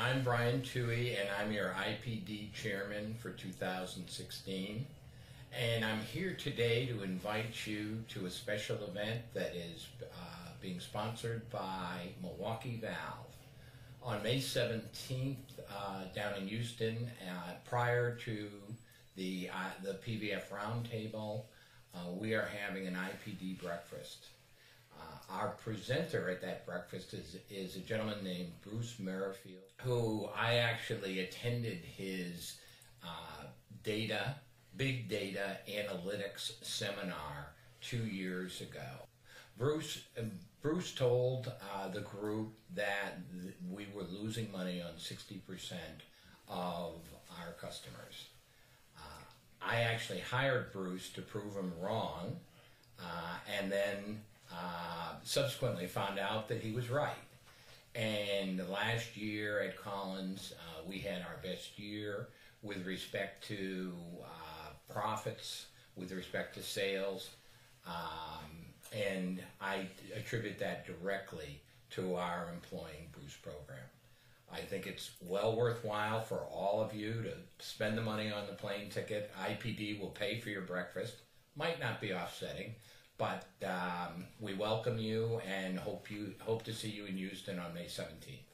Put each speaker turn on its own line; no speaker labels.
I'm Brian Tuohey, and I'm your IPD chairman for 2016. And I'm here today to invite you to a special event that is uh, being sponsored by Milwaukee Valve. On May 17th, uh, down in Houston, uh, prior to the, uh, the PVF Roundtable, uh, we are having an IPD breakfast. Uh, our presenter at that breakfast is, is a gentleman named Bruce Merrifield, who I actually attended his uh, data, big data analytics seminar two years ago. Bruce, um, Bruce told uh, the group that th- we were losing money on 60% of our customers. Uh, I actually hired Bruce to prove him wrong, uh, and then uh, subsequently found out that he was right. And last year at Collins, uh, we had our best year with respect to uh, profits, with respect to sales, um, and I attribute that directly to our employing Bruce program. I think it's well worthwhile for all of you to spend the money on the plane ticket. IPD will pay for your breakfast. Might not be offsetting, but um, we welcome you and hope you hope to see you in Houston on May 17th.